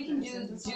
we can do, do